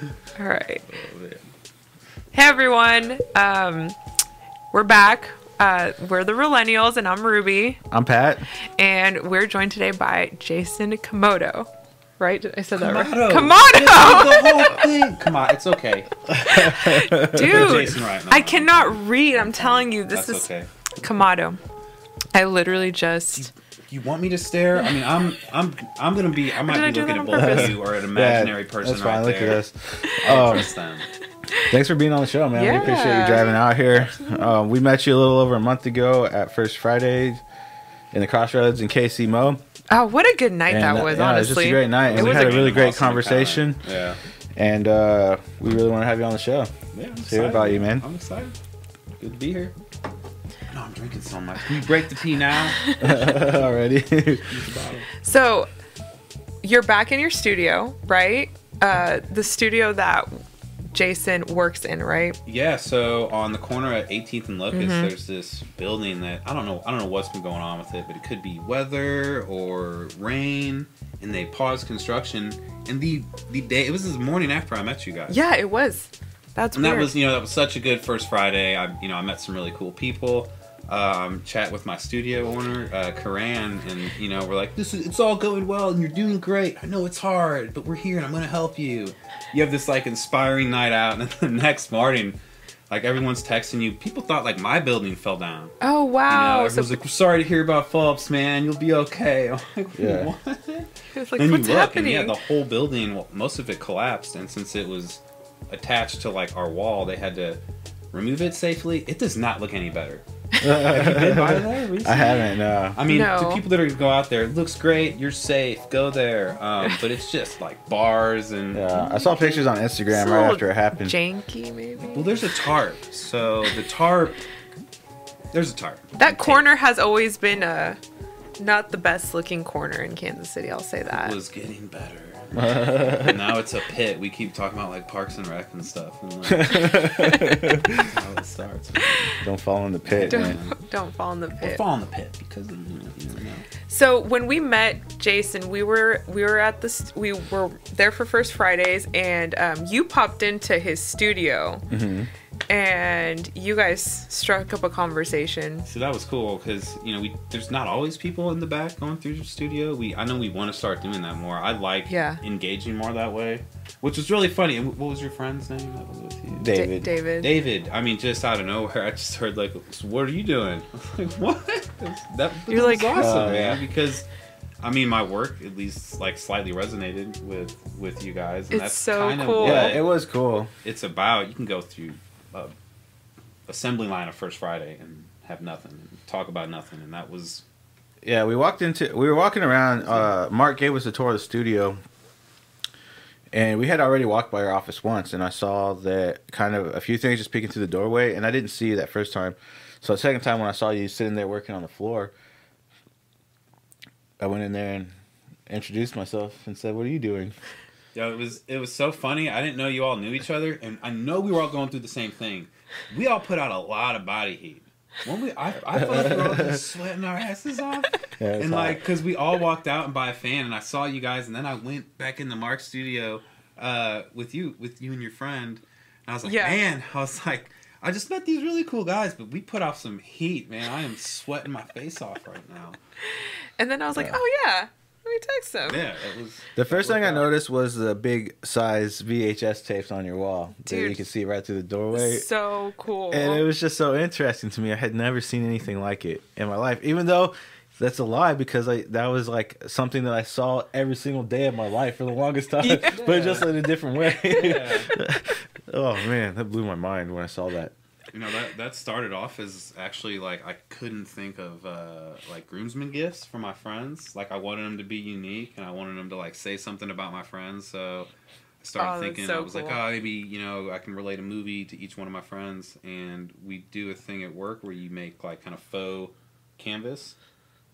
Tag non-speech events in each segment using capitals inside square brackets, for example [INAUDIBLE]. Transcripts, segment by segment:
[LAUGHS] All right. Hey everyone. Um, we're back. Uh, we're the Realennials, and I'm Ruby, I'm Pat. and we're joined today by Jason Comotto. Right? I said that right. Comotto. Comotto, the whole thing. Come on, it's okay. [LAUGHS] dude. Jason Wright, no, I cannot read. I'm telling you, this That's is okay. Comotto. I literally just. You want me to stare? I mean, I'm, I'm, I'm gonna be. I might be looking at both of you or an imaginary Yeah, person That's fine. right Look there. at us. Um, them. thanks for being on the show, man. Yeah. We appreciate you driving out here. Um, we met you a little over a month ago at First Friday in the Crossroads in KC Mo. Oh, what a good night And, that uh, was, yeah, honestly. it was just a great night, and It we was had a a really great Awesome conversation. encounter. Yeah. And uh, we really want to have you on the show. Yeah. I'm Let's hear about you, man. I'm excited. Good to be here. No, I'm drinking so much. Can you break the pee now? [LAUGHS] Already. Use the bottle. So, you're back in your studio, right? Uh, the studio that Jason works in, right? Yeah, so on the corner at 18th and Locust, Mm-hmm. there's this building that I don't know. I don't know what's been going on with it, but it could be weather or rain, and they paused construction. And the the day it was this morning after I met you guys. Yeah, it was. That's and weird. that was you know that was such a good first Friday. I you know I met some really cool people. Um, chat with my studio owner, uh, Karan, and you know we're like, this is it's all going well and you're doing great. I know it's hard, but we're here and I'm gonna help you. You have this like inspiring night out, and then the [LAUGHS] next morning, like everyone's texting you. People thought like my building fell down. oh wow! You know, wow! everyone's so like, sorry to hear about Phillips, man. You'll be okay. [LAUGHS] I'm like, Yeah. what? it's like, then what's you look, happening? and yeah, the whole building, well, most of it collapsed, and since it was attached to like our wall, they had to remove it safely. It does not look any better. Have you been by there [LAUGHS] recently? I haven't. Uh, I mean, No. to people that are gonna go out there, it looks great. You're safe. Go there. Um, [LAUGHS] but it's just like bars and yeah, I saw pictures on It's Instagram a right little after it happened. janky, maybe. well, there's a tarp. So the tarp, there's a tarp. that corner has always been a not the best looking corner in Kansas City. I'll say that. was getting better. And [LAUGHS] now it's a pit. We keep talking about like Parks and Rec and stuff. And, like, that's [LAUGHS] how it starts. Don't fall in the pit, man. don't, [LAUGHS] don't fall in the Or pit. fall in the pit because you know, you never know. So when we met Jason, we were we were at this we were there for First Fridays, and um, you popped into his studio, and you guys struck up a conversation. So that was cool because you know we there's not always people in the back going through the studio. We I know we want to start doing that more. I like Yeah. engaging more that way, which was really funny. And what was your friend's name that was with you? Da- David. David. David. I mean, just out of nowhere, I just heard like, "What are you doing?" [LAUGHS] I was like, "What?" [LAUGHS] That You're that was like- awesome, Oh, man. Because I mean, my work at least like slightly resonated with with you guys. And It's that's so kind cool. Of Yeah, it was cool. it's about. You can go through a assembly line of First Friday and have nothing, and talk about nothing, and that was Yeah, we walked into we were walking around. Uh, Mark gave us a tour of the studio, and we had already walked by our office once, and I saw that kind of a few things just peeking through the doorway, and I didn't see you that first time. So the second time when I saw you sitting there working on the floor, I went in there and introduced myself and said, "What are you doing?" Yeah, it was it was so funny. I didn't know you all knew each other, and I know we were all going through the same thing. We all put out a lot of body heat. When we, I, I felt like we were all just [LAUGHS] sweating our asses off, Yeah, and hot. like, cause we all walked out and by a fan, and I saw you guys, and then I went back in the Mark studio uh, with you, with you and your friend. And I was like, Yeah. man, I was like, I just met these really cool guys, but we put off some heat, man. I am sweating my face off right now. And then I was like, oh yeah, let me text him. Yeah, it was. The first thing I noticed was the big size VHS tapes on your wall that Dude. you could see right through the doorway. So cool. And it was just so interesting to me. I had never seen anything like it in my life, even though that's a lie because I that was like something that I saw every single day of my life for the longest time, Yeah. but just in a different way. Yeah. [LAUGHS] oh man, that blew my mind when I saw that. You know that that started off as actually like I couldn't think of uh, like groomsmen gifts for my friends. Like I wanted them to be unique, and I wanted them to like say something about my friends. So I started Oh, thinking so I was like, cool. oh, maybe you know I can relate a movie to each one of my friends, and we do a thing at work where you make like kind of faux canvas.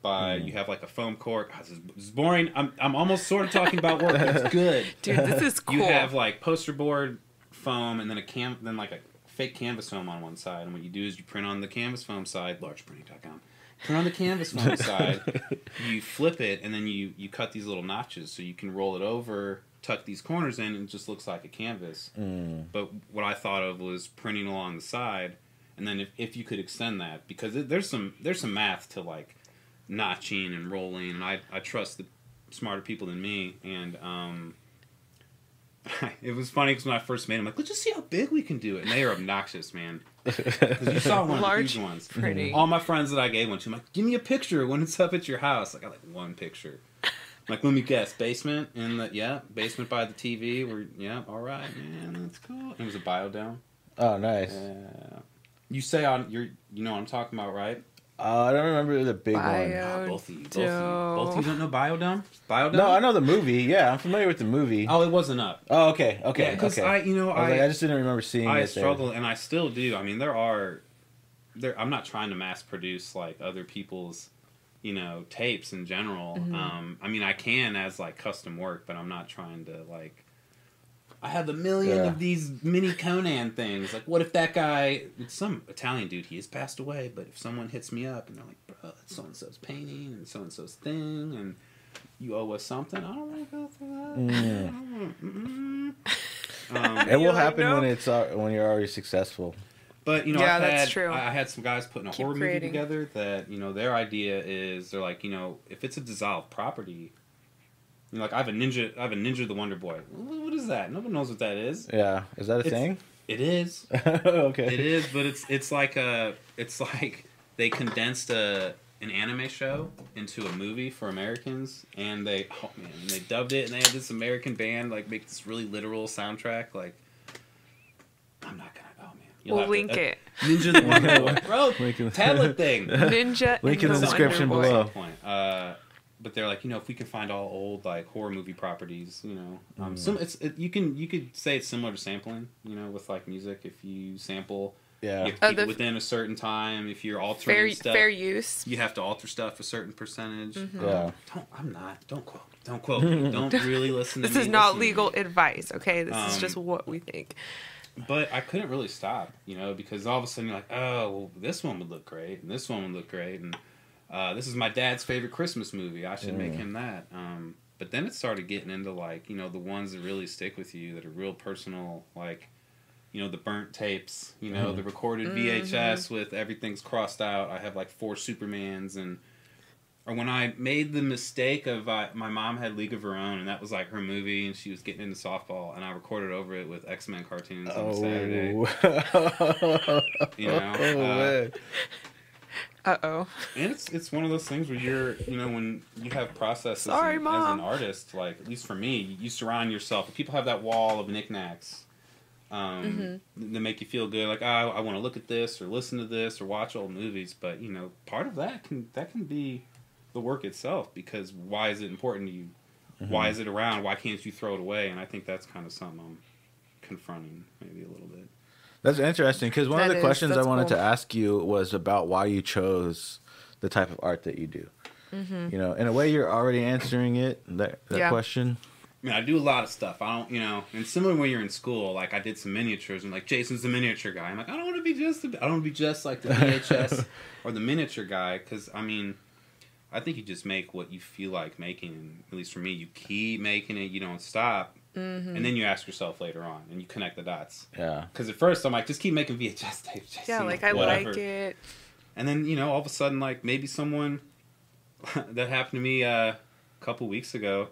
By Hmm. you have like a foam cork. Ah, This is, this is boring. I'm I'm almost sort of talking about work. but It's [LAUGHS] good. Dude, this is cool. You have like poster board foam and then a cam then like a fake canvas foam on one side. And what you do is you print on the canvas foam side, largeprinting.com. Print on the canvas foam [LAUGHS] side, you flip it and then you you cut these little notches so you can roll it over tuck these corners in and it just looks like a canvas. Mm. But what I thought of was printing along the side, and then if, if you could extend that because it, there's some there's some math to like notching and rolling, and I I trust the smarter people than me, and um. [LAUGHS] It was funny because when I first made them, like, let's just see how big we can do it, and they are obnoxious, man. [LAUGHS] 'Cause you saw one Large, of the huge ones. pretty. All my friends that I gave one to, I'm like, give me a picture when it's up at your house. I got like one picture. [LAUGHS] Like, let me guess, basement in the yeah, basement by the TV. We're yeah, all right, man, that's cool. It was a biodome. Oh, nice. Yeah. You say on you're you know what I'm talking about, right? Uh, I don't remember the big one. Bio- Ah, both of you, both of you, both of you don't know biodome. Biodome. No, I know the movie. Yeah, I'm familiar with the movie. Oh, it wasn't up. Oh, okay, okay, because okay. I, you know, I, was I, like, I just didn't remember seeing it. I it. struggle, and I still do. I mean, there are, there. I'm not trying to mass produce like other people's, you know, tapes in general. Mm-hmm. Um, I mean, I can as like custom work, but I'm not trying to like. I have a million Yeah. of these mini Conan things. Like, what if that guy, some Italian dude, he has passed away, but if someone hits me up and they're like, bro, that's so and so's painting and so and so's thing, and you owe us something, I don't want to go through that. Mm. I. [LAUGHS] Um, It will You're like, happen when it's uh, when you're already successful. But you know, Yeah, I've that's had, true. I I had some guys putting a Keep horror creating. movie together that you know their idea is they're like you know if it's a dissolved property, you know, like I have a ninja, I have a ninja the Wonder Boy. What what is that? Nobody knows what that is. Yeah, is that a It's- thing? It is. [LAUGHS] okay. It is, but it's it's like a it's like they condensed a an anime show into a movie for Americans, and they oh man, and they dubbed it, and they had this American band like make this really literal soundtrack. Like, I'm not gonna. Oh man, You'll We'll have to- link uh, it. Ninja the Wonder [LAUGHS] Boy, bro. Link in- tablet [LAUGHS] thing. Ninja. Link in the the description Wonder below. Point. Uh, but they're like, you know, if we can find all old like horror movie properties, you know, um, Mm. some it's it, you can you could say it's similar to sampling, you know, with like music. If you sample, Yeah. you Oh, the- within a certain time. If you're altering Fair, stuff, fair use. you have to alter stuff a certain percentage. Mhm. Yeah. Um, don't I'm not. Don't quote. Don't quote. [LAUGHS] Don't really listen to This me. is not Listen to me. legal advice, okay? This is Um, just what we think. But I couldn't really stop, you know, because all of a sudden you're like, oh, well, this one would look great, and this one would look great, and uh, this is my dad's favorite Christmas movie. I should make Mm. him that. Um, but then it started getting into like, you know, the ones that really stick with you, that are real personal, like, you know, the burnt tapes, you know, Mhm. the recorded VHS with everything's crossed out. I have like four Supermans and. Or when I made the mistake of uh, my mom had League of Her Own, and that was like her movie, and she was getting into softball, and I recorded over it with X Men cartoons on a Saturday. Oh. [LAUGHS] You know, oh uh, man. Uh oh. And it's it's one of those things where you're you know when you have processes Sorry, as, as an artist like at least for me you surround yourself people have that wall of knickknacks um, Mm-hmm. that make you feel good like oh, I want to look at this or listen to this or watch old movies but you know part of that can that can be the work itself because why is it important to you? Why is it around? Why can't you throw it away? And I think that's kind of something I'm confronting maybe a little bit That's interesting because one of the is- questions I wanted cool. to ask you was about why you chose the type of art that you do. You know, in a way, you're already answering it. That, that Mm-hmm. Yeah. question. I mean, I do a lot of stuff. I don't, you know, and similar when you're in school, like I did some miniatures. and like, Jason's the miniature guy. I'm like, I don't want to be just, the, I don't want to be just like the [LAUGHS] VHS or the miniature guy, because I mean, I think you just make what you feel like making, and at least for me, you keep making it, you don't stop, Mm-hmm. and then you ask yourself later on, and you connect the dots. Yeah. Because at first I'm like, just keep making VHS tapes. Jason, Yeah, [LAUGHS] like I whatever. like it. And then you know, all of a sudden, like maybe someone [LAUGHS] that happened to me uh, a couple weeks ago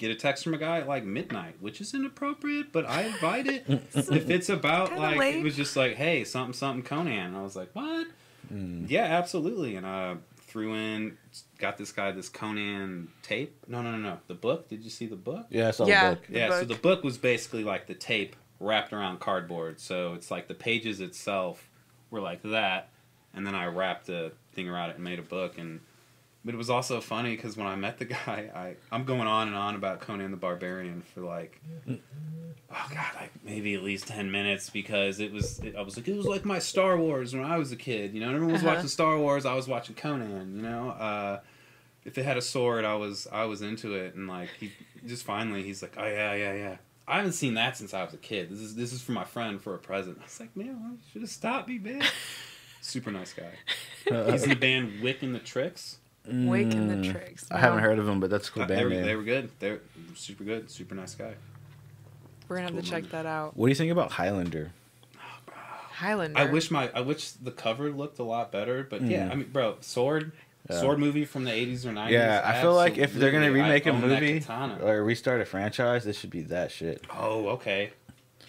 get a text from a guy at like midnight, which is inappropriate, but I invite it [LAUGHS] if it's about like late. it was just like, hey, something something Conan. And I was like, what? Mm. Yeah, absolutely. And I threw in, got this guy this Conan tape. No, no, no, no. The book. Did you see the book? Yeah, I saw Yeah. the book. The yeah, so the book was basically like the tape wrapped around cardboard. So it's like the pages itself were like that, and then I wrapped the thing around it and made a book. And but it was also funny because when I met the [LAUGHS] guy, I I'm going on and on about Conan the Barbarian for like. Oh god, like maybe at least ten minutes because it was. It, I was like, it was like my Star Wars when I was a kid. You know, everyone was Uh-huh. watching Star Wars. I was watching Conan. You know, uh, if it had a sword, I was I was into it, and like he just finally he's like, oh yeah, yeah, yeah. I haven't seen that since I was a kid. This is this is for my friend for a present. I was like, man, why you should have stopped me, man. [LAUGHS] Super nice guy. He's in the band Wick and the Tricks. Wake and the Mm, Tricks. I haven't heard of them, but that's a cool Uh, they, band were, name. they were good. They're super good. Super nice guy. We're gonna have to Cool check movie. that out. What do you think about Highlander? Highlander. I wish my I wish the cover looked a lot better, but yeah, Mm. I mean, bro, sword, Yeah. sword movie from the eighties or nineties. Yeah, I feel like if they're gonna remake I a own that movie or restart a franchise, this should be that shit. oh, okay.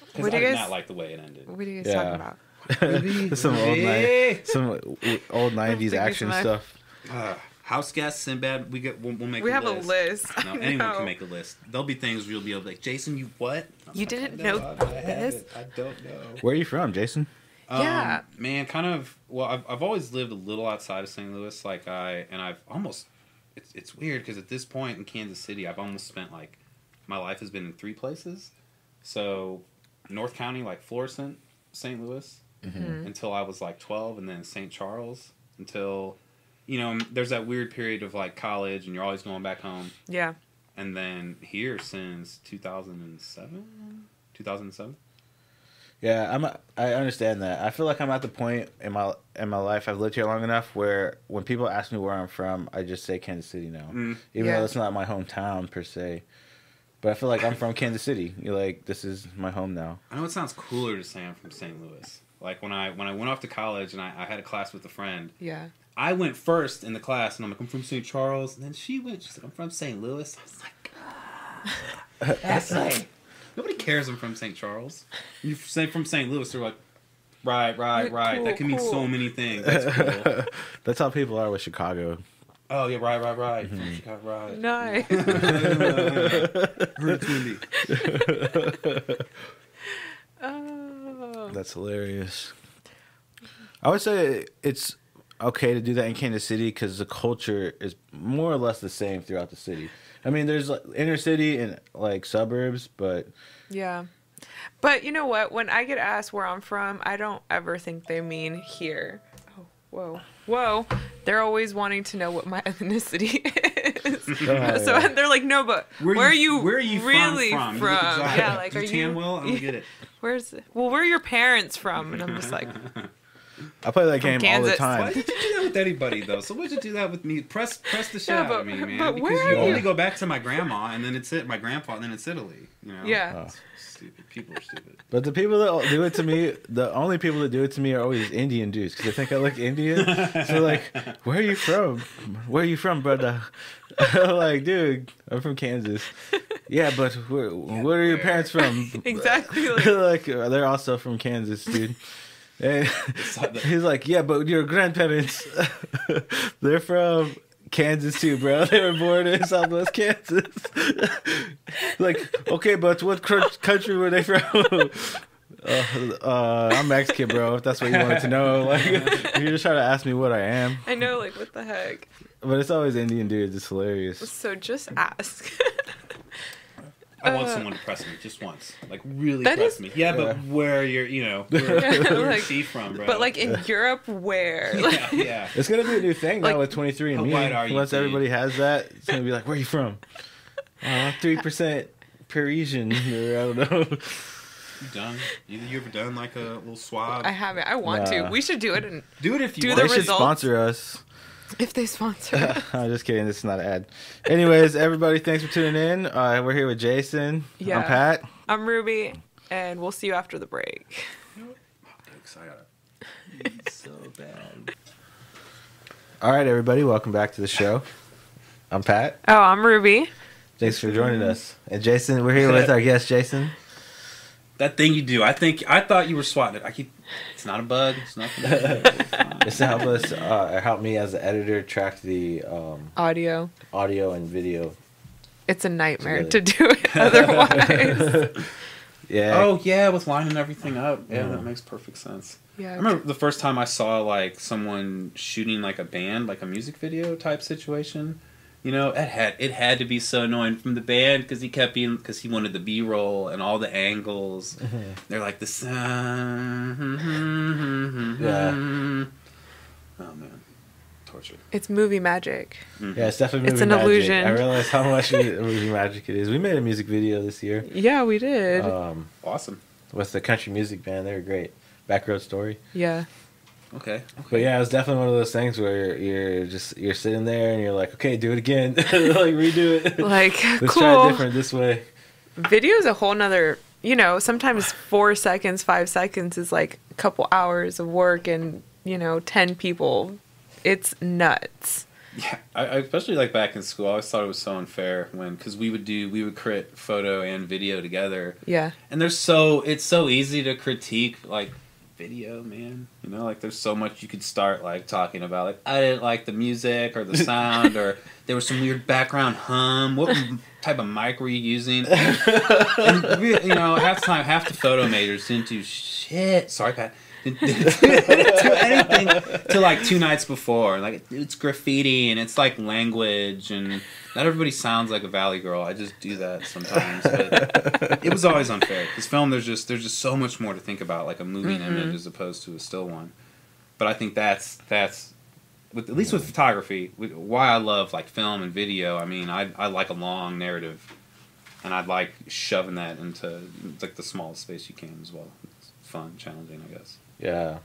Because What I do you did guys- not like the way it ended. What are you guys Yeah. talking about? [LAUGHS] some old ni- [LAUGHS] some old nineties action stuff. Uh, House guest, Sinbad. We get. We'll, we'll make. We a have list. a list. No, [LAUGHS] anyone can make a list. There'll be things where you'll be able to like, Jason, you what? I'm You like, didn't I know I haven't. this? I don't know. Where are you from, Jason? Yeah. Um, man, kind of. Well, I've, I've always lived a little outside of St. Louis. Like I and I've almost. It's it's weird because at this point in Kansas City, I've almost spent like my life has been in three places. So, North County, like Florissant, St. Louis, Mhm. until I was like twelve, and then St. Charles until. You know, there's that weird period of like college, and you're always going back home. Yeah. And then here since 2007, 2007. Yeah, I'm. I understand that. I feel like I'm at the point in my in my life I've lived here long enough where when people ask me where I'm from, I just say Kansas City now, Mm. even Yeah. though it's not my hometown per se. But I feel like I'm from Kansas City. You're like, this is my home now. I know it sounds cooler to say I'm from St. Louis. Like when I when I went off to college and I, I had a class with a friend, Yeah. I went first in the class and I'm like I'm from St. Charles, and then she went. She said I'm from St. Louis. I was like, ah, that's [LAUGHS] like nobody cares I'm from St. Charles. You say from St. Louis, they're like, right, right, Like, right. cool, that can mean so many things. That's cool. [LAUGHS] That's how people are with Chicago. oh yeah, right, right, right. Mm-hmm. From Chicago, right. Nice. [LAUGHS] Heard Twindy. oh. That's hilarious. I would say it's okay to do that in Kansas City because the culture is more or less the same throughout the city. I mean, there's like inner city and like suburbs, but Yeah. But you know what? When I get asked where I'm from, I don't ever think they mean here. Oh, whoa. Whoa. They're always wanting to know what my [LAUGHS] ethnicity is. [LAUGHS] Oh, so yeah. they're like, no, but where, are you Where are you really from? [LAUGHS] from? You look exotic. Yeah, like, Do are you tan you. well? I don't get it. Where's. Well, where are your parents from? And I'm just like, I play that game all the Kansas. Why time. did you do that with anybody though? So why'd you do that with me? Press press the shit Yeah, out of me, man. but because where you are only go back to my grandma and then it's it, my grandpa, and then it's Italy. You know? yeah. Oh. Stupid. People are stupid. But the people that do it to me, the only people that do it to me are always Indian dudes because they think I look Indian. so like, where are you from? Where are you from, brother? [LAUGHS] like, dude, I'm from Kansas. Yeah, but where, where are your parents from? [LAUGHS] Exactly. Like, [LAUGHS] like they're also from Kansas, dude. And he's like, yeah, but your grandparents, [LAUGHS] they're from Kansas too, bro. [LAUGHS] They were born in Southwest Kansas. [LAUGHS] like, okay, but what country were they from? Uh, uh, I'm Mexican, bro. If that's what you wanted to know, like you're just trying to ask me what I am, I know, like, what the heck? but it's always Indian dudes. It's hilarious. So just ask. I want Uh, someone to press me just once, like really press is- me. Yeah, but where you're, you know, [LAUGHS] where, Yeah, where like- is she from, bro? but, like, in Europe, where? yeah, [LAUGHS] yeah. It's gonna be a new thing now with 23 and Me. white are you, Once everybody has that, it's gonna be like, where are you from? [LAUGHS] Uh, Three percent Parisian. Or I don't know. You done? You, you ever done like a little swab? I haven't. I want Nah. to. We should do it and Do it if you Do want. the They should results. sponsor us. [LAUGHS] if they sponsor. [LAUGHS] I'm just kidding. This is not an ad. Anyways, everybody, thanks for tuning in. Uh, we're here with Jason. Yeah. I'm Pat. I'm Ruby, and we'll see you after the break. I gotta. So bad. All right, everybody, welcome back to the show. I'm Pat. Oh, I'm Ruby. Thanks for joining us. And Jason, we're here with our guest, Jason. That thing you do, I think I thought you were swatting it. I keep. It's not a bug. It's nothing. It's [LAUGHS] fine. To help us, uh, help me as the editor track the um, Audio. audio and video. It's a nightmare Really- to do it [LAUGHS] otherwise. [LAUGHS] Yeah. Oh yeah, with lining everything up. Yeah, Yeah. that makes perfect sense. yeah. I remember the first time I saw like someone shooting like a band, like a music video type situation. You know, it had it had to be so annoying from the band because he kept being because he wanted the B roll and all the angles. They're like the sound. Yeah. Oh man, torture. It's movie magic. Mhm. Yeah, it's definitely movie It's an magic. illusion. I realize how much movie magic it is. We made a music video this year Yeah, we did. um, Awesome. with the country music band. They were great. Backroad Story. yeah. Okay. okay. But yeah, it was definitely one of those things where you're, you're just you're sitting there and you're like, okay, do it again, [LAUGHS] like redo it. Like, [LAUGHS] Let's try it different this way. Video is a whole nother, you know, sometimes four seconds, five seconds is like a couple hours of work and, you know, 10 people. It's nuts. Yeah, I, I especially like back in school. I always thought it was so unfair when because we would do we would crit photo and video together, Yeah. and there's so it's so easy to critique like video, man. You know, like there's so much you could start like talking about. Like I didn't like the music or the [LAUGHS] sound, or there was some weird background hum. What type of mic were you using? and [LAUGHS] you know, half the time, half the photo majors didn't do shit. Sorry, Pat. Didn't, [LAUGHS] do anything to like two nights before. Like it's graffiti and it's like language and not everybody sounds like a valley girl. I just do that sometimes, but it was always unfair because film there's just there's just so much more to think about like a moving Mm-hmm. image as opposed to a still one. But I think that's that's with at least with photography with, why I love like film and video. I mean I I like a long narrative, and I like shoving that into like the smallest space you can as well. It's fun, challenging, I guess. Yeah,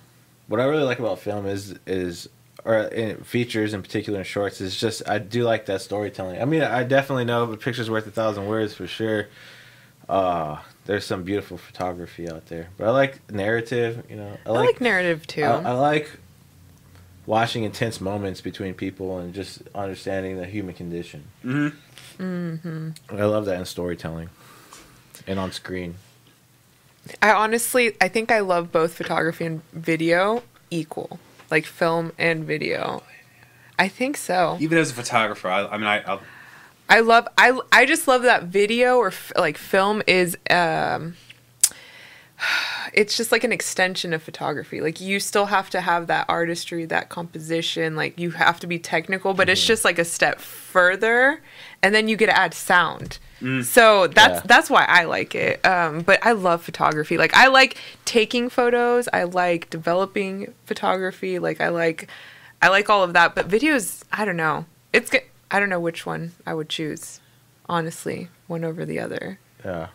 what I really like about film is is or in features in particular in shorts is just I do like that storytelling. I mean, I definitely know a picture's worth a thousand words for sure. Uh, there's some beautiful photography out there, but I like narrative. You know, I like, narrative too. I, I like watching intense moments between people and just understanding the human condition. Mm-hmm. I love that in storytelling and on screen. I honestly, I think I love both photography and video equal, like film and video. I think so. Even as a photographer, I, I mean, I, I'll, I love, I, I just love that video or f- like film is, um, it's just like an extension of photography. Like you still have to have that artistry, that composition. Like you have to be technical, but it's just like a step further, and then you get to add sound. So that's Yeah. that's why I like it. Um, but I love photography. Like I like taking photos. I like developing photography. Like I like, I like all of that. But videos, I don't know. It's good. I don't know which one I would choose. Honestly, one over the other. Yeah.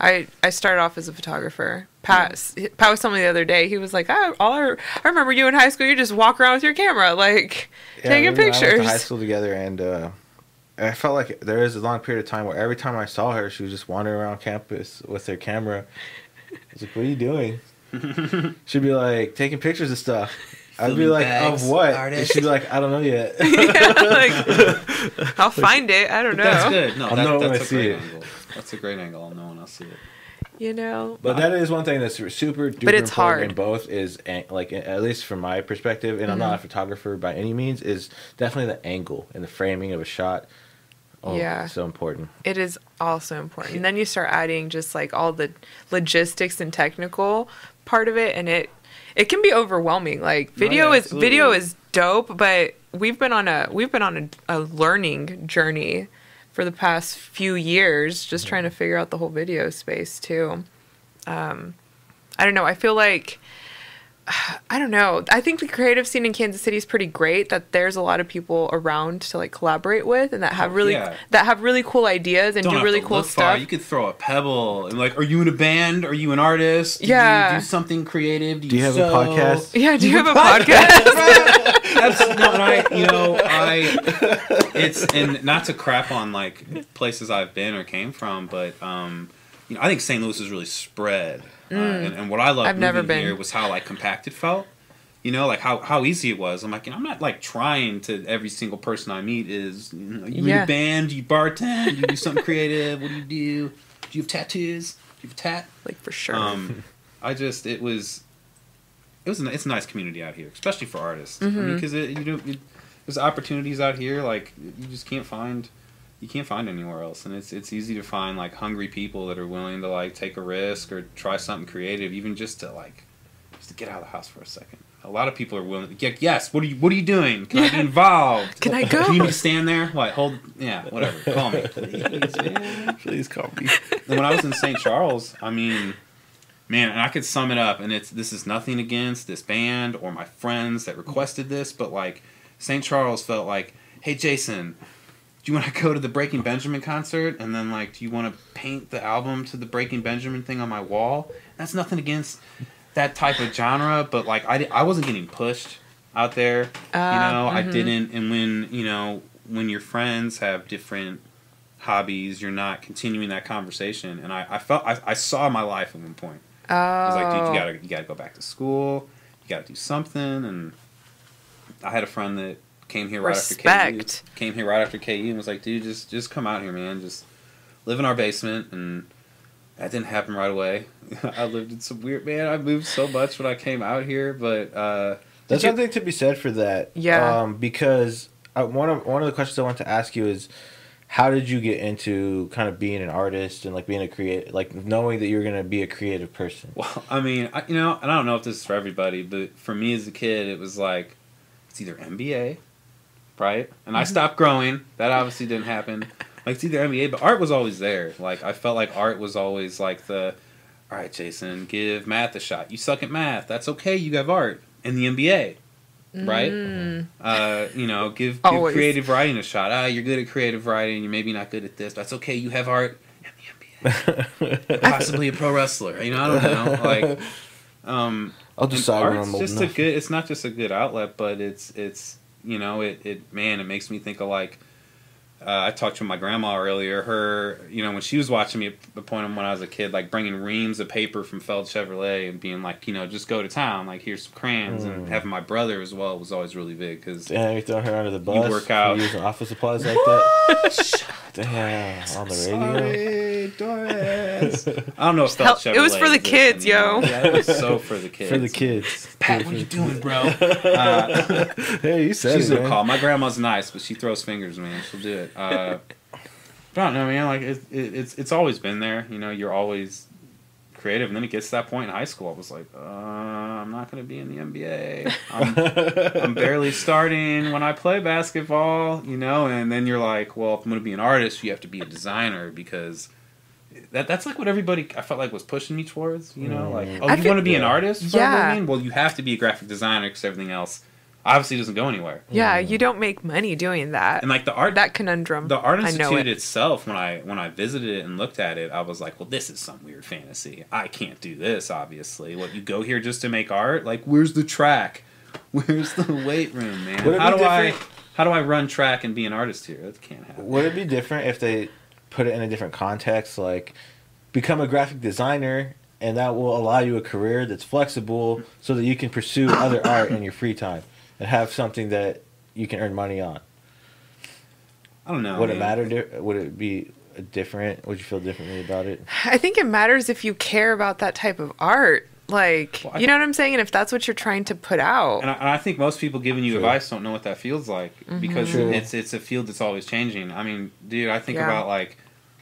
I I started off as a photographer. Pat Pat was telling me the other day. He was like, "I all I, I remember you in high school. You just walk around with your camera, like Yeah, taking we went to pictures." high school together, and uh, I felt like there was a long period of time where every time I saw her, she was just wandering around campus with her camera. I was like, "What are you doing?" [LAUGHS] She'd be like taking pictures of stuff. I'd be like, bags, "Of what?" And she'd be like, "I don't know yet." [LAUGHS] like, [LAUGHS] I'll find it. I don't know. that's good. No, I'll that, know when that's I a see it. angle. That's a great angle. I'll know when see it. You know. But that is one thing that's super duper But it's important hard. in both is like at least from my perspective, and I'm not a Mm-hmm. photographer by any means, is definitely the angle and the framing of a shot. Oh, Yeah. so important. It is also important. And then you start adding just like all the logistics and technical part of it and it it can be overwhelming. Like video Oh, yeah, is video is dope, but we've been on a we've been on a, a learning journey for the past few years just trying to figure out the whole video space too. Um I don't know. I feel like I don't know. I think the creative scene in Kansas City is pretty great. That there's a lot of people around to like collaborate with, and that have really yeah. that have really cool ideas and Don't do really cool look far. stuff. You could throw a pebble and like, are you in a band? Are you an artist? Do Yeah. You do something creative? Do, Do you have a podcast? yeah, do you have a podcast? Absolutely. No, and I, you know, I, it's, and not to crap on like places I've been or came from, but, um, you know, I think St. Louis is really spread. Uh, and, and what I loved Mm. I've never been. here was how like compact it felt. You know, like how, how easy it was. I'm like, you know, I'm not like trying to every single person I meet is, you, know, you in a band, you bartend, you do something creative, what do you do? Do you have tattoos? Do you have a tat? like for sure. Um, [LAUGHS] I just it was it was a, it's a nice community out here, especially for artists. Mm-hmm. because it, you know it, there's opportunities out here like you just can't find you can't find anywhere else, and it's it's easy to find like hungry people that are willing to like take a risk or try something creative, even just to like just to get out of the house for a second. A lot of people are willing. Yeah, yes. What are you What are you doing? Can I be involved? Can I [LAUGHS] go? Do you need to stand there? What? Hold. Yeah. Whatever. Call me. Please, [LAUGHS] man. Please call me. And when I was in St. Charles, I mean, man, and I could sum it up, and it's this is nothing against this band or my friends that requested this, but like St. Charles felt like, hey, Jason, do you want to [LAUGHS] go to the Breaking Benjamin concert? And then like, do you want to paint the album to the Breaking Benjamin thing on my wall? That's nothing against that type of genre, but like I, I wasn't getting pushed out there. Uh, you know, I mhm. didn't. And when you know when your friends have different hobbies, you're not continuing that conversation. And I, I felt I, I saw my life at one point. Oh. I was like, dude, you gotta you gotta go back to school. You gotta do something. And I had a friend that came here right after Respect. KU. Came here right after KU and was like, dude, just just come out here, man. Just live in our basement. And that didn't happen right away. [LAUGHS] I lived in some weird man. I moved so much when I came out here, but uh, There's Did you- something to be said for that. Yeah. Um, because I, one of one of the questions I want to ask you is, how did you get into kind of being an artist and like being a create, like knowing that you're gonna be a creative person? Well, I mean, I, you know, and I don't know if this is for everybody, but for me as a kid, it was like it's either NBA, right? And I stopped growing. That obviously didn't happen. Like it's either NBA, but art was always there. Like I felt like art was always like the, all right, Jason, give math a shot. You suck at math. That's okay. You have art in the NBA, right? Mm. Uh, you know, give, give creative writing a shot. Ah, you're good at creative writing. You're maybe not good at this. That's okay. You have art in the NBA [LAUGHS] possibly a pro wrestler. You know, I don't know. Like, [LAUGHS] um, I'll and decide when I'm old just enough. a good. It's not just a good outlet, but it's it's you know it it man it makes me think of like. Uh, I talked to my grandma earlier. Her, you know, when she was watching me at the point of when I was a kid, like bringing reams of paper from Feld Chevrolet and being like, you know, just go to town. Like, here's some crayons, and Mm. having my brother as well was always really big because Damn, you throwing her under the bus. work for out. using office supplies like that. [LAUGHS] [LAUGHS] Damn, on the radio. Sorry, Doris. [LAUGHS] I don't know if Hell, Feld it was for the kids, yo. Yeah, it was so [LAUGHS] for the kids. For the kids. Pat, what are you doing, bro? [LAUGHS] Uh, Hey, you said she's it, a man. call. My grandma's nice, but she throws fingers, man. She'll do it. Uh, but I don't know, man. Like it, it, it's it's always been there. You know, you're always creative, and then it gets to that point in high school. I was like, uh, I'm not going to be in the NBA. [LAUGHS] I'm, I'm barely starting when I play basketball, you know. And then you're like, well, if I'm going to be an artist, you have to be a designer because. That, that's like what everybody I felt like was pushing me towards, you know, like oh I you want to be an artist Yeah. a living? Well, you have to be a graphic designer because everything else obviously doesn't go anywhere. Yeah, mm. you don't make money doing that. And like the art, that conundrum. the art I know institute it. itself, when I when I visited it and looked at it, I was like, well, this is some weird fantasy. I can't do this. Obviously, what you go here just to make art? Like, where's the track? [LAUGHS] Where's the weight room, man? Would How be do I how do I run track and be an artist here? That can't happen. Would it be different if they put it in a different context, like become a graphic designer, and that will allow you a career that's flexible, so that you can pursue other art in your free time and have something that you can earn money on? I don't know. would it matter? Would it be different? Would you feel differently about it? I think it matters if you care about that type of art. Like, Well, you know what I'm saying? And if that's what you're trying to put out. And I, and I think most people giving you True. advice don't know what that feels like mm-hmm. because True. it's it's a field that's always changing. I mean, dude, I think Yeah. about like,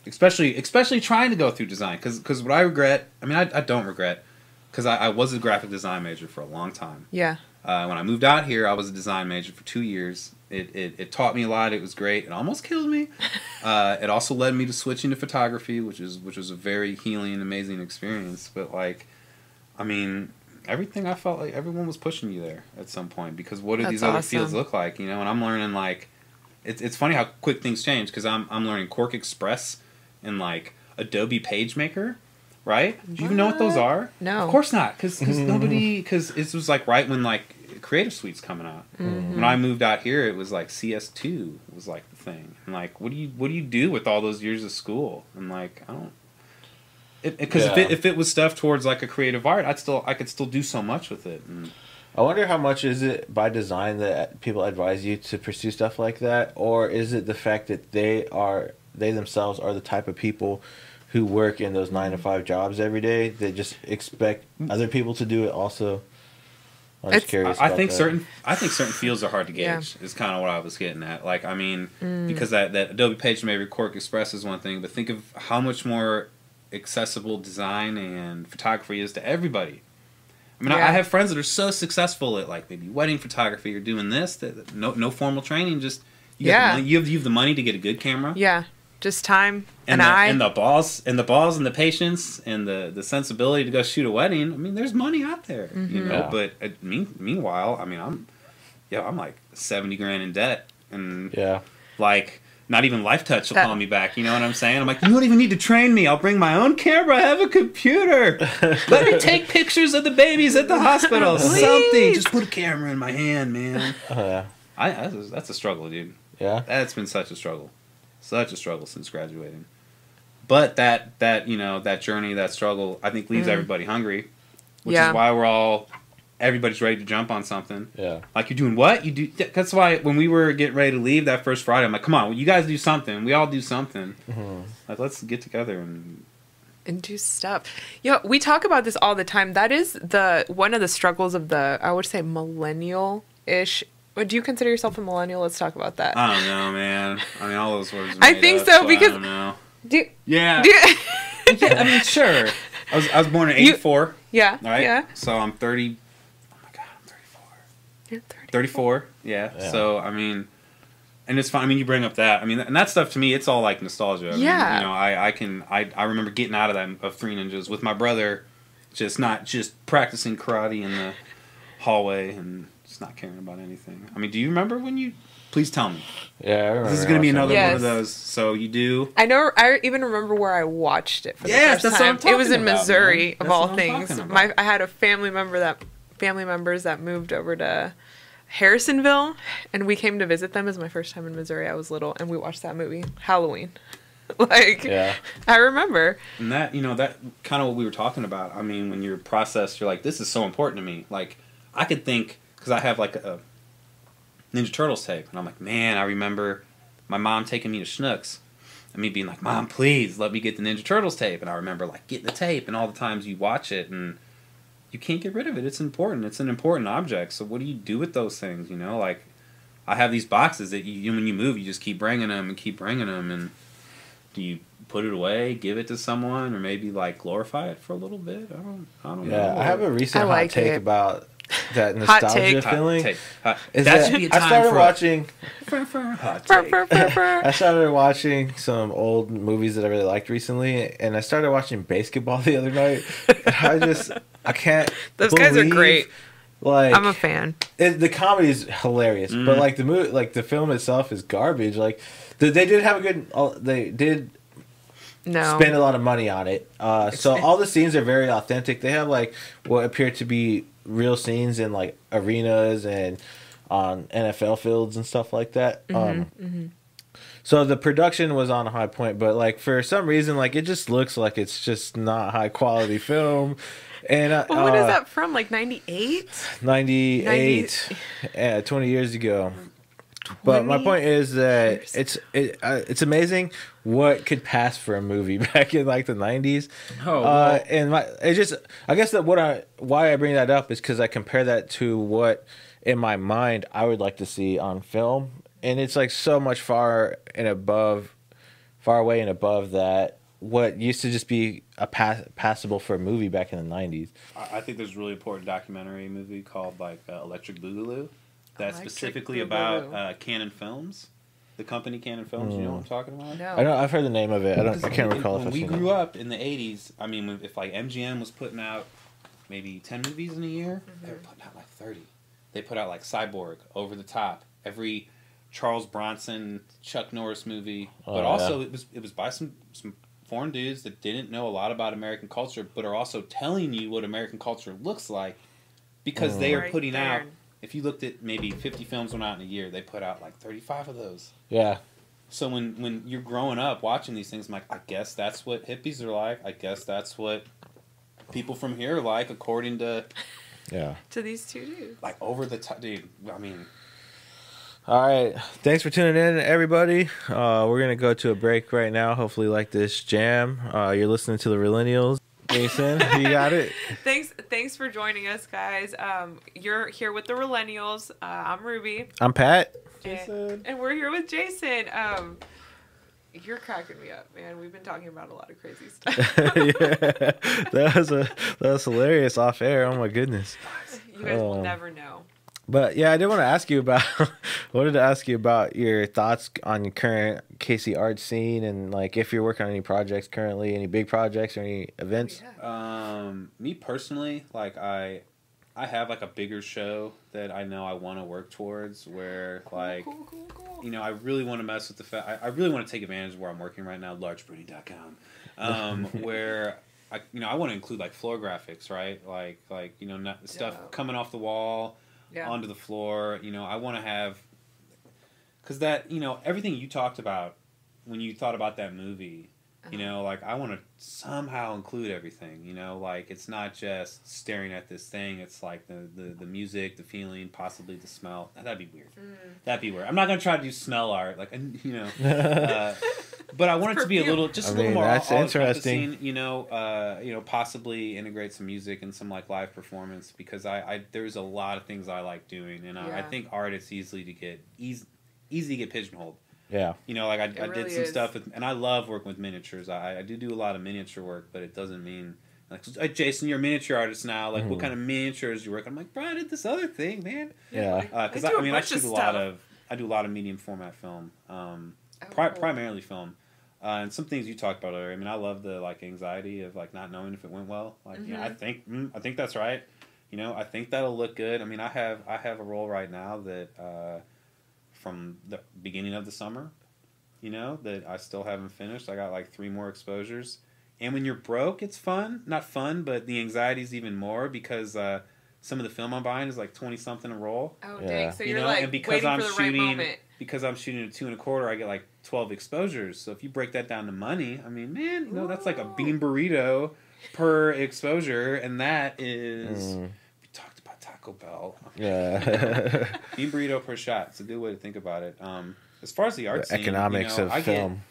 especially especially trying to go through design because what I regret. I mean, I, I don't regret because I, I was a graphic design major for a long time. yeah. Uh, when I moved out here, I was a design major for two years. It, it, it taught me a lot. It was great. It almost killed me. [LAUGHS] Uh, it also led me to switching to photography, which is which was a very healing, amazing experience. But like, I mean, everything I felt like everyone was pushing you there at some point because what do That's these other awesome. fields look like? You know, and I'm learning like, it's it's funny how quick things change because I'm I'm learning QuarkXPress and like Adobe PageMaker. Right? Do you even know what those are? No. Of course not, because nobody, [LAUGHS] because it was like right when like Creative Suite's coming out. Mm-hmm. When I moved out here, it was like CS2 was like the thing, and like, what do you what do you do with all those years of school? And like, I don't, because if Yeah. it if it was stuff towards like a creative art, I'd still I could still do so much with it. And I wonder how much is it by design that people advise you to pursue stuff like that, or is it the fact that they are they themselves are the type of people who work in those nine to five jobs every day that just expect other people to do it also? I'm just It's- curious. I, I think that. certain I think certain fields are hard to Yeah. gauge. Is kind of what I was getting at. Like, I mean, Mm. because that that Adobe PageMaker QuarkXPress is one thing, but think of how much more accessible design and photography is to everybody. I mean, I, Yeah. I have friends that are so successful at like maybe wedding photography or doing this that that no no formal training, just you got the Yeah. money- you have you have the money to get a good camera. Yeah. Just time And and, the, I. and the balls and the balls and the patience and the, the sensibility to go shoot a wedding. I mean, there's money out there, you Mm-hmm. know. Yeah. But uh, mean, meanwhile, I mean, I'm yeah, I'm like seventy grand in debt, and Yeah. like not even Lifetouch will That- call me back. You know what I'm saying? I'm like, you don't even need to train me. I'll bring my own camera. I have a computer. [LAUGHS] Let me take pictures of the babies at the hospital. Something. Just put a camera in my hand, man. Oh, yeah. I that's a, that's a struggle, dude. Yeah. That's been such a struggle, such a struggle since graduating. But that that you know that journey, that struggle, I think leaves Mm. everybody hungry, which Yeah. is why we're all everybody's ready to jump on something. Yeah. Like you're doing what you do. That's why when we were getting ready to leave that first Friday, I'm like, come on, you guys do something. We all do something. Mm-hmm. Like let's get together and and do stuff. Yeah, we talk about this all the time. That is the one of the struggles of the I would say millennial ish. Do you consider yourself a millennial? Let's talk about that. I don't know, man. I mean, all those words. Are [LAUGHS] I think up, so, I because- don't know. do, Yeah. do, [LAUGHS] yeah. I mean, sure. [LAUGHS] I was I was born in '84. yeah, All right. yeah. So I'm 30. Oh my god, I'm 34. You're 30. 34 yeah. Yeah. so i mean and it's fine i mean you bring up that i mean and that stuff to me it's all like nostalgia I mean, Yeah. you know i i can i i remember getting out of that of three ninjas with my brother just not just practicing karate in the hallway and just not caring about anything i mean do you remember when you please tell me Yeah. I remember this is gonna be another Yes. one of those so you do I know. I even remember where I watched it for the Yes, first that's what time. I'm it was in about, Missouri, man. of all what I'm things. about. My I had a family member that family members that moved over to Harrisonville, and we came to visit them. It was my first time in Missouri. I was little, and we watched that movie Halloween. [LAUGHS] like, Yeah. I remember. And that, you know, that kind of what we were talking about. I mean, when you're processed, you're like, this is so important to me. Like, I could think, because I have like a Ninja Turtles tape, and I'm like, man, I remember my mom taking me to Schnucks and me being like, mom, please let me get the Ninja Turtles tape. And I remember like getting the tape and all the times you watch it and you can't get rid of it. It's important. It's an important object. So what do you do with those things? You know, like I have these boxes that you, you when you move, you just keep bringing them and keep bringing them and do you put it away, give it to someone, or maybe like glorify it for a little bit? I don't, I don't know. Yeah. I have a recent I like hot take it. about that Hot nostalgia take. Hot feeling. take. Hot- Is that, that, should be a I time started for a- watching. hot. [LAUGHS] I started watching some old movies that I really liked recently, and I started watching BASEketball [LAUGHS] the other night. And I just, I can't. Those guys are great. Like I'm a fan. it, the comedy is hilarious, but Mm. like the movie, like the film itself is garbage. Like the, they did have a good. uh, They did No. spend a lot of money on it. Uh, so all the scenes are very authentic. They have like what appear to be real scenes in like arenas and on NFL fields and stuff like that. Mm-hmm, Um, So the production was on a high point, but like for some reason, like it just looks like it's just not high quality [LAUGHS] film. And uh, Well, when is uh, that from? Like 98? 98 uh, 20 years ago but my point is that years. it's it, uh, it's amazing what could pass for a movie [LAUGHS] back in like the 90s Oh, uh, well. and my it just i guess that what i why i bring that up is because i compare that to what in my mind i would like to see on film and it's like so much far and above far away and above that what used to just be a pass, passable for a movie back in the 90s I I think there's a really important documentary movie called like uh, Electric Boogaloo that's Electric specifically about uh, Cannon Films, the company Cannon Films. You know what I'm mm. talking about? No. i know i've heard the name of it i don't i can't when- recall if when i've we grew it up in the 80s i mean if like mgm was putting out maybe 10 movies in a year mm-hmm. they were putting out like 30 they put out like cyborg over the top every charles bronson chuck norris movie Oh, but yeah. also it was it was by some some foreign dudes that didn't know a lot about american culture but are also telling you what american culture looks like because they mm. are Right putting out there. If you looked at maybe 50 films went out in a year they put out like 35 of those yeah so when when you're growing up watching these things, I'm like, I guess that's what hippies are like. I guess that's what people from here are like, according to [LAUGHS] yeah To these two dudes. like over the top, dude. I mean, All right. Thanks for tuning in, everybody. Uh, we're going to go to a break right now. Hopefully, you like this jam. Uh, you're listening to the Realennials. Jason, you got it? [LAUGHS] Thanks, thanks for joining us, guys. Um, you're here with the Realennials. Uh, I'm Ruby, I'm Pat. and, and we're here with Jason. Um, you're cracking me up, man. We've been talking about a lot of crazy [LAUGHS] stuff. yeah, [LAUGHS] that was a that was hilarious off air. Oh my goodness. you guys will Um, never know. But yeah, I did want to ask you about [LAUGHS] wanted to ask you about your thoughts on your current KC art scene and like if you're working on any projects currently, any big projects or any events. Yeah. um, me personally, like I, I have like a bigger show that I know I want to work towards where like cool, cool, cool. you know I really want to mess with the fact I, I really want to take advantage of where I'm working right now largeprinting.com um, [LAUGHS] where I you know I want to include like floor graphics right like like you know not, stuff coming off the wall yeah. onto the floor you know I want to have because that you know everything you talked about when you thought about that movie you know like i want to somehow include everything you know like it's not just staring at this thing it's like the, the, the music the feeling possibly the smell. That'd be weird. Mm. that'd be weird. I'm not gonna try to do smell art like you know [LAUGHS] uh, but i want it to be a little just a I little mean, more that's interesting. you know uh, you know possibly integrate some music and some like live performance because i, I there's a lot of things i like doing and I, I think art it's easily to get easy easy to get pigeonholed Yeah. you know, like I, I really did some is. stuff with, and I love working with miniatures. I, I do do a lot of miniature work, but it doesn't mean like, "Hey, Jason, you're a miniature artist now. Like, what Mhm. kind of miniatures you work? on? I'm like, bro, I did this other thing, man. Yeah. Because I I, do mean, I shoot a lot of, I do a lot of medium format film, um, Oh, pri- cool. primarily film, uh, and some things you talked about earlier. I mean, I love the like anxiety of like not knowing if it went well. Like, you know, I think, mm, I think that's right. You know, I think that'll look good. I mean, I have, I have a role right now that, uh, from the beginning of the summer, you know, that I still haven't finished. I got like three more exposures. And when you're broke, it's fun. Not fun, but the anxiety's even more because uh, some of the film I'm buying is like 20 something a roll. Oh Yeah. dang! So You you're know, like and because waiting I'm for the right shooting- moment. Because I'm shooting a two and a quarter, I get like 12 exposures. So if you break that down to money, I mean, man, you know, that's like a bean burrito per exposure. And that is, Mm, we talked about Taco Bell. yeah. [LAUGHS] bean burrito per shot. It's a good way to think about it. Um, as far as the art the scene, economics you know, of I get- film.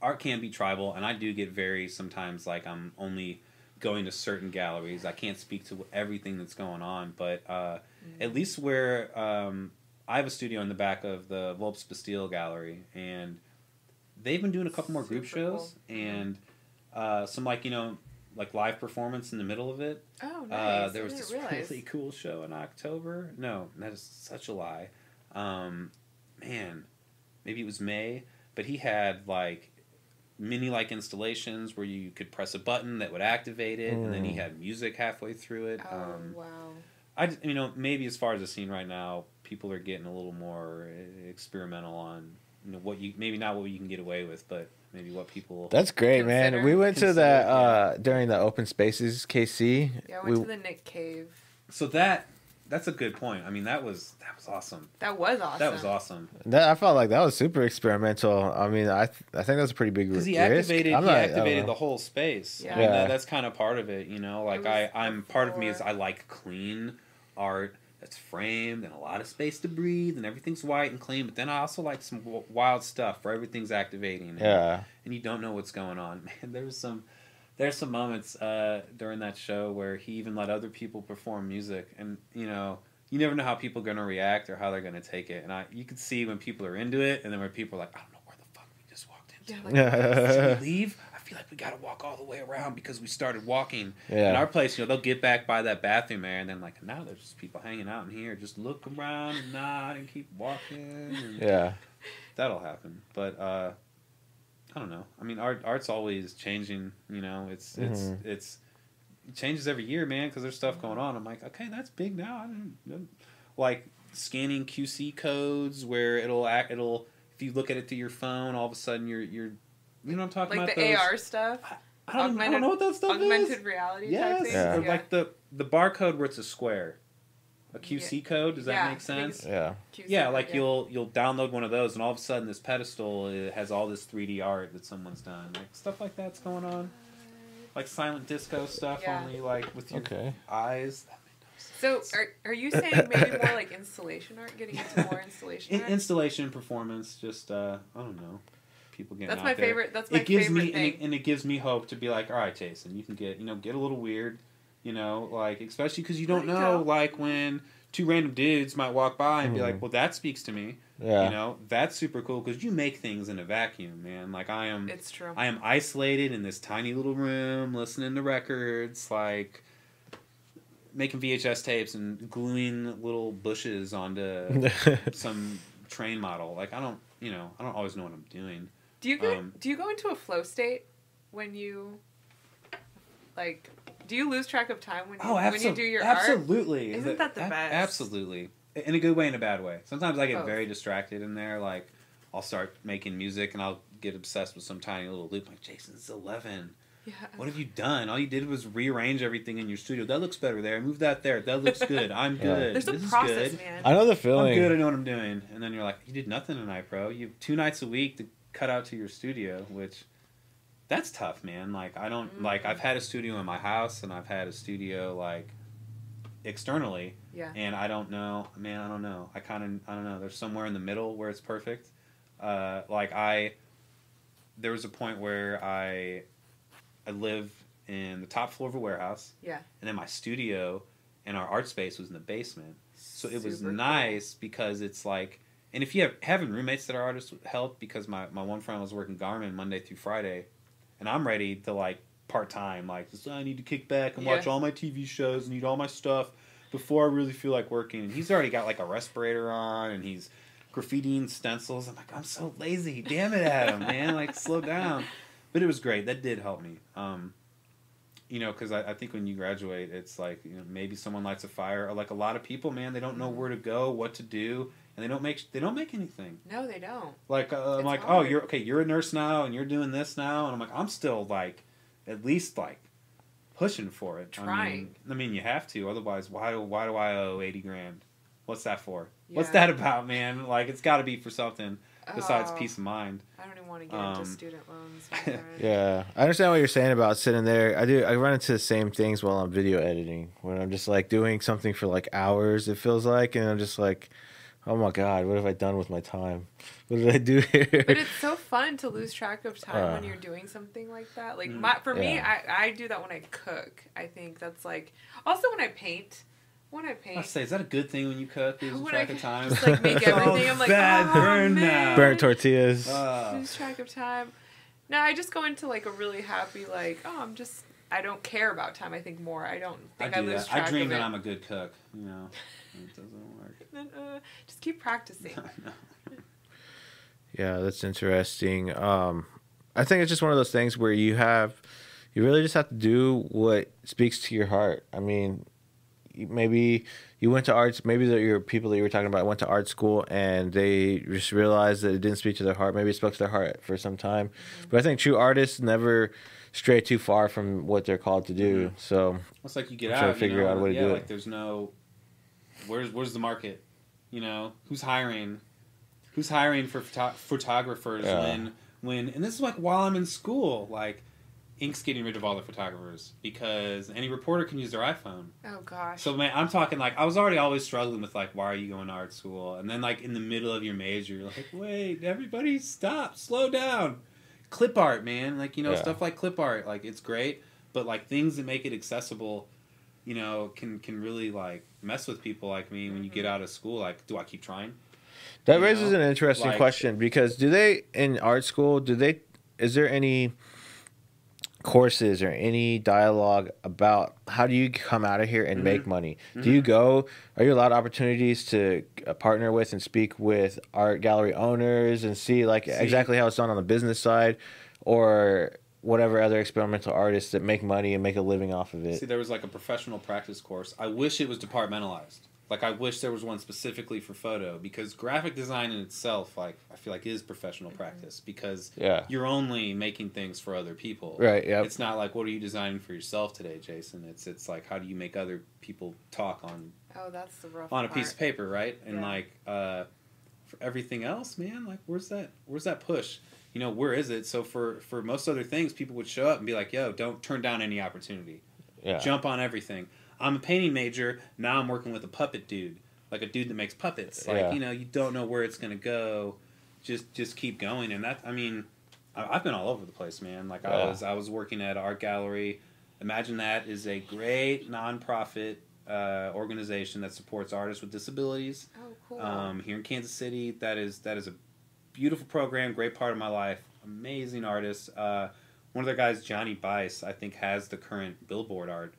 art can be tribal, and I do get very sometimes like I'm only going to certain galleries. I can't speak to everything that's going on, but uh, at least where um, I have a studio in the back of the Vulpes Bastille Gallery, and they've been doing a couple more group Super shows cool. and uh, some like you know like live performance in the middle of it. Oh, nice. Uh, there I was didn't this realize. really cool show in October. No, that is such a lie. Um, man, maybe it was May, but he had like mini like installations where you could press a button that would activate it, and then he Mm. had music halfway through it. Oh Um, wow. I you know maybe as far as the scene right now, people are getting a little more uh, experimental on you know what you maybe not what you can get away with, but maybe what people. That's great, man. We went to Consider, that uh, during the open spaces KC. Yeah, I we, went to the Nick Cave. so that that's a good point. I mean that was that was awesome. That was awesome. That was awesome. that, I felt like that was super experimental. I mean, I th- I think that's a pretty big because he activated I'm he not- activated the whole space. Yeah. I mean, Yeah. that, that's kind of part of it, you know. Like I, I'm part of me is I like clean art that's framed and a lot of space to breathe and everything's white and clean. But then I also like some wild stuff where everything's activating. And, Yeah. and you don't know what's going on. [LAUGHS] Man, there's some. There's some moments uh, during that show where he even let other people perform music, and you know, you never know how people are gonna react or how they're gonna take it. And I, you can see when people are into it, and then when people are like, I don't know where the fuck we just walked into. Yeah, like, [LAUGHS] Should we leave? Feel like we gotta walk all the way around because we started walking. Yeah. In our place, you know, they'll get back by that bathroom area, and then like now there's just people hanging out in here. Just look around and nod and keep walking. And Yeah. That'll happen, but uh, I don't know. I mean, art art's always changing. You know, it's it's Mhm. it's it changes every year, man. Because there's stuff going on. I'm like, okay, that's big now. I didn't, didn't- like scanning QC codes where it'll act. It'll if you look at it through your phone, all of a sudden you're you're you know what I'm talking like about Like the those- AR stuff, I don't, I don't know what that stuff augmented is. reality Yes, type thing. Yeah. or like the the barcode where it's a square, a QC code. Does that Yeah, make sense? Yeah. QC, Yeah, like you'll you'll download one of those, and all of a sudden this pedestal it has all this 3D art that someone's done, like stuff like that's going on, like silent disco stuff, Yeah. only like with your Okay. eyes. So are are you saying maybe more like installation art, getting into more [LAUGHS] installation In- installation performance, just uh, I don't know, people getting That's out my there. favorite. That's my it gives favorite me and thing. it, and it gives me hope to be like, all right, Jason, you can get you know get a little weird, you know, like especially because you don't know, like when two random dudes might walk by and be Mhm. like, well, that speaks to me. Yeah. You know, that's super cool because you make things in a vacuum, man. Like I am, it's true. I am isolated in this tiny little room, listening to records, like making VHS tapes and gluing little bushes onto [LAUGHS] some train model. Like I don't, you know, I don't always know what I'm doing. Do you go um, do you go into a flow state when you like Do you lose track of time when you, Oh, when you do your art? absolutely. Isn't that the ab- best? Absolutely. In a good way and a bad way. Sometimes I get Both. very distracted in there. Like, I'll start making music and I'll get obsessed with some tiny little loop. Like, Jason's 11. Yeah. What have you done? All you did was rearrange everything in your studio. That looks better there. Move that there. That looks good. [LAUGHS] I'm Yeah. good. There's a this is process, good. man. I know the feeling. I'm good. I know what I'm doing. And then you're like, you did nothing tonight, bro. You have two nights a week to cut out to your studio, which that's tough, man. Like I don't like Mm-hmm. I've had a studio in my house and I've had a studio like externally, Yeah. and I don't know, man. I don't know. I kind of I don't know. There's somewhere in the middle where it's perfect. Uh, like I, there was a point where I, I live in the top floor of a warehouse, Yeah. and then my studio and our art space was in the basement. So it was Super cool. nice because it's like, and if you have having roommates that are artists would help because my, my one friend was working Garmin Monday through Friday, and I'm ready to like part time like I need to kick back and watch all my TV shows and eat all my stuff before I really feel like working. And he's already got like a respirator on and he's graffitiing stencils. I'm like I'm so lazy. Damn it, Adam, man! Like slow down. But it was great. That did help me. Um, you know, because I, I think when you graduate, it's like you know maybe someone lights a fire, or like a lot of people, man, they don't know where to go, what to do, and they don't make they don't make anything. No, they don't. Like uh, I'm It's like, oh, you're okay. You're a nurse now, and you're doing this now, and I'm like, I'm still like, at least like pushing for it. I mean, I mean, you have to. Otherwise, why do why do I owe eighty grand? What's that for? What's that [LAUGHS] about, man? Like, it's got to be for something besides Oh, peace of mind. I don't even want to get Um, into student loans. [LAUGHS] Yeah, I understand what you're saying about sitting there. I do. I run into the same things while I'm video editing, when I'm just like doing something for like hours. It feels like, and I'm just like, oh my god, what have I done with my time? What did I do [LAUGHS] here? But it's so fun to lose track of time when Uh, you're doing something like that. Like Mm. my, for me, I, I do that when I cook. I think that's like also when I paint. When I paint, I say, is that a good thing when you cook? Losing when track I of [LAUGHS] time. just like make [LAUGHS] everything, I'm like, bad oh, burn man. now. Burnt tortillas. Uh, lose track of time. No, I just go into like a really happy like, oh, I'm just I don't care about time. I think more. I don't I think I, do lose that. track I dream that. I'm a good cook. You know, it doesn't work. Then, uh, just keep practicing. [LAUGHS] Yeah, that's interesting. Um, I think it's just one of those things where you have, you really just have to do what speaks to your heart. I mean, maybe you went to arts, maybe the, your people that you were talking about went to art school and they just realized that it didn't speak to their heart. Maybe it spoke to their heart for some time. But I think true artists never stray too far from what they're called to do. So It's like you get I'm trying out, to figure you know, out a way to yeah, do it. like there's no, where's where's the market? You know, who's hiring? Who's hiring for photo- photographers Yeah. when when? And this is like while I'm in school, like Ink's getting rid of all the photographers because any reporter can use their iPhone. Oh gosh. So man, I'm talking like I was already always struggling with like why are you going to art school? And then like in the middle of your major, you're like, wait, everybody stop, slow down. Clip art, man, like you know Yeah. stuff like clip art, like it's great, but like things that make it accessible, you know, can can really like mess with people like me when you get out of school. Like, do I keep trying? That You raises know, an interesting like- question because do they in art school do they is there any courses or any dialogue about how do you come out of here and Mm-hmm. make money? Do you go are you allowed opportunities to uh, partner with and speak with art gallery owners and see like See- exactly how it's done on the business side or whatever other experimental artists that make money and make a living off of it? See, there was like a professional practice course. I wish it was departmentalized. Like, I wish there was one specifically for photo because graphic design in itself, like, I feel like is professional practice because Yeah. you're only making things for other people. Right, Yeah. It's not like what are you designing for yourself today, Jason. It's it's like how do you make other people talk on oh, that's the rough. on a part. piece of paper, right? And Yeah. like uh, for everything else, man, like where's that where's that push? You know, where is it? So for for most other things, people would show up and be like, "Yo, don't turn down any opportunity. Yeah. Jump on everything." I'm a painting major. Now I'm working with a puppet dude, like a dude that makes puppets. Like Yeah. you know, you don't know where it's gonna go. Just just keep going, and that I mean, I- I've been all over the place, man. Like I Yeah. was I was working at an art gallery. Imagine that is a great nonprofit uh, organization that supports artists with disabilities Oh, cool. um, here in Kansas City. That is that is a beautiful program, great part of my life. Amazing artists. Uh, one of their guys, Johnny Bice, I think has the current Billboard art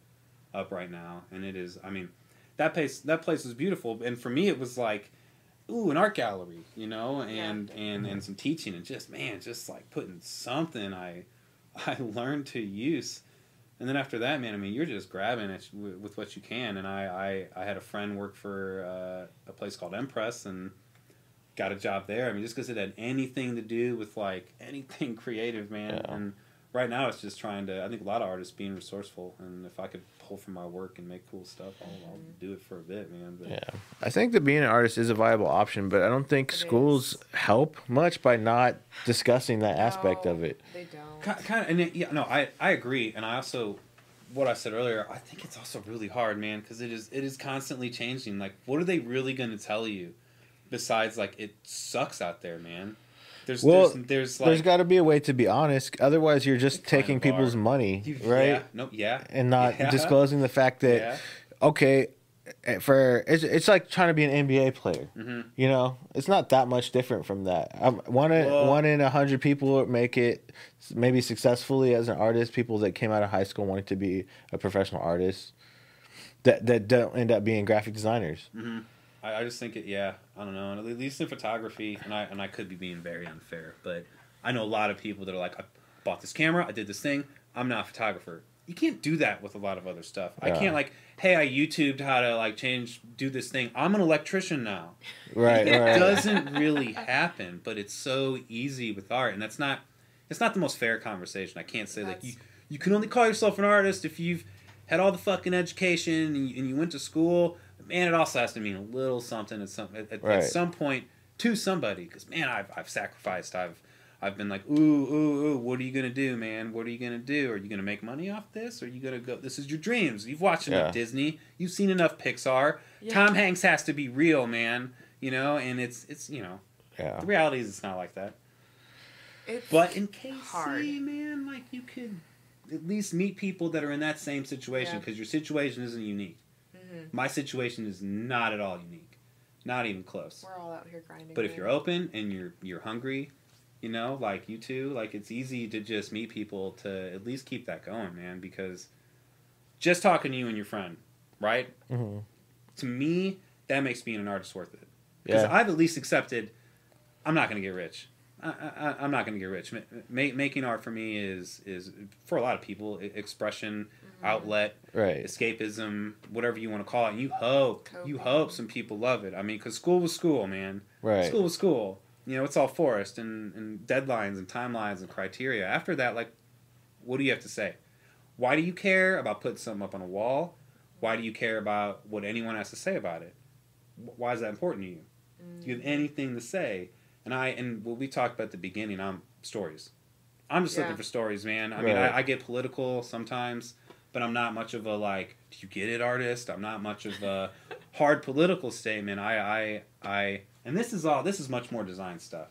up right now, and it is. I mean, that place that place was beautiful, and for me, it was like. Ooh, an art gallery, you know, and and and some teaching, and just man, just like putting something I [LAUGHS] I learned to use and then after that, man, I mean, you're just grabbing it with, with what you can. And I, I, I had a friend work for uh, a place called Empress and got a job there. I mean, just because it had anything to do with like [LAUGHS] anything creative, man. Yeah. And right now, it's just trying to. I think a lot of artists being resourceful, and if I could pull from my work and make cool stuff, I'll, I'll mm-hmm. do it for a bit, man. But Yeah, I think that being an artist is a viable option, but I don't think It schools is. help much by not discussing that aspect of it. They don't. kind of, and it, yeah, no, I I agree, and I also. What I said earlier, I think it's also really hard, man, because it is it is constantly changing. Like, what are they really going to tell you, besides like it sucks out there, man? There's Well, there's, there's like There's got to be a way to be honest, otherwise you're just taking people's money, right? Yeah, no, yeah, And not [LAUGHS] Yeah. disclosing the fact that Yeah. okay, eh, for it's it's like trying to be an NBA player. Mhm. You know, it's not that much different from that. Um, one in Well- one in a hundred people make it maybe successfully as an artist. People that came out of high school wanting to be a professional artist that that don't end up being graphic designers. I, I just think it. Yeah, I don't know. And at least in photography, and I and I could be being very unfair, but I know a lot of people that are like, I bought this camera, I did this thing. I'm not a photographer. You can't do that with a lot of other stuff. I can't like, hey, I YouTubed how to like change, do this thing. I'm an electrician now. Right, it right. doesn't really happen, but it's so easy with art, and that's not. It's not the most fair conversation. I can't say like you. You can only call yourself an artist if you've had all the fucking education and you, and you went to school. Man, it also has to mean a little something at some at, at- Right. at some point to somebody. Because man, I've I've sacrificed. I've I've been like, ooh, ooh, ooh. What are you gonna do, man? What are you gonna do? Are you gonna make money off this? Are you gonna go? This is your dreams. You've watched enough Yeah. Disney. You've seen enough Pixar. Yeah. Tom Hanks has to be real, man. You know, and it's it's you know Yeah. the reality is it's not like that. It's But in KC, hard. man, like you could at least meet people that are in that same situation Yeah. because your situation isn't unique. Mhm. My situation is not at all unique, not even close. We're all out here grinding. But if you're open and you're you're hungry, you know, like you two, like it's easy to just meet people to at least keep that going, man. Because just talking to you and your friend, right? Mhm. To me, that makes being an artist worth it. Because Yeah. I've at least accepted, I'm not going to get rich. I, I, I'm not going to get rich. Ma- ma- making art for me is is for a lot of people expression, outlet, Right. escapism, whatever you want to call it. And you hope, you Coping. hope some people love it. I mean, because school was school, man. Right. School was school. You know, it's all forest and, and deadlines and timelines and criteria. After that, like, what do you have to say? Why do you care about putting something up on a wall? Why do you care about what anyone has to say about it? Why is that important to you? Do you have mm. anything to say? And I and what we talked about at the beginning, I'm stories. I'm just looking for stories, man. I mean, I, I get political sometimes, but I'm not much of a like, do you get it, artist? I'm not much of a [LAUGHS] hard political statement. I, I, I, and this is all. This is much more design stuff,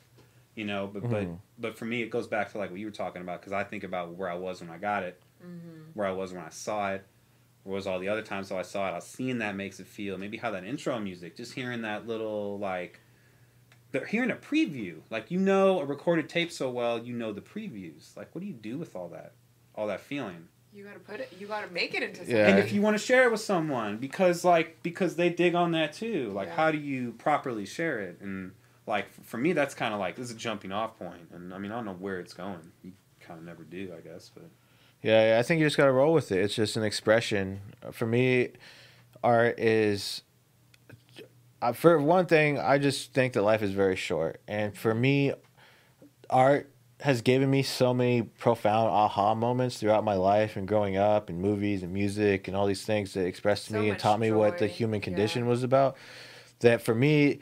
you know. But but Mhm. but for me, it goes back to like what you were talking about because I think about where I was when I got it, where I was when I saw it, where was all the other times so I saw it. I was seeing that makes it feel maybe how that intro music, just hearing that little like. But hearing a preview, like you know a recorded tape so well, you know the previews. Like, what do you do with all that, all that feeling? You gotta put it. You gotta make it into something. Yeah. and if you want to share it with someone because like because they dig on that too like Yeah. how do you properly share it and like for me that's kind of like this is a jumping off point. point and i mean i don't know where it's going you kind of never do i guess but Yeah, yeah, I think you just got to roll with it. It's just an expression. For me, art is. Uh, for one thing, I just think that life is very short, and for me, art has given me so many profound aha moments throughout my life and growing up, and movies and music and all these things that expressed to So me and taught me what the human condition yeah. was about. That for me,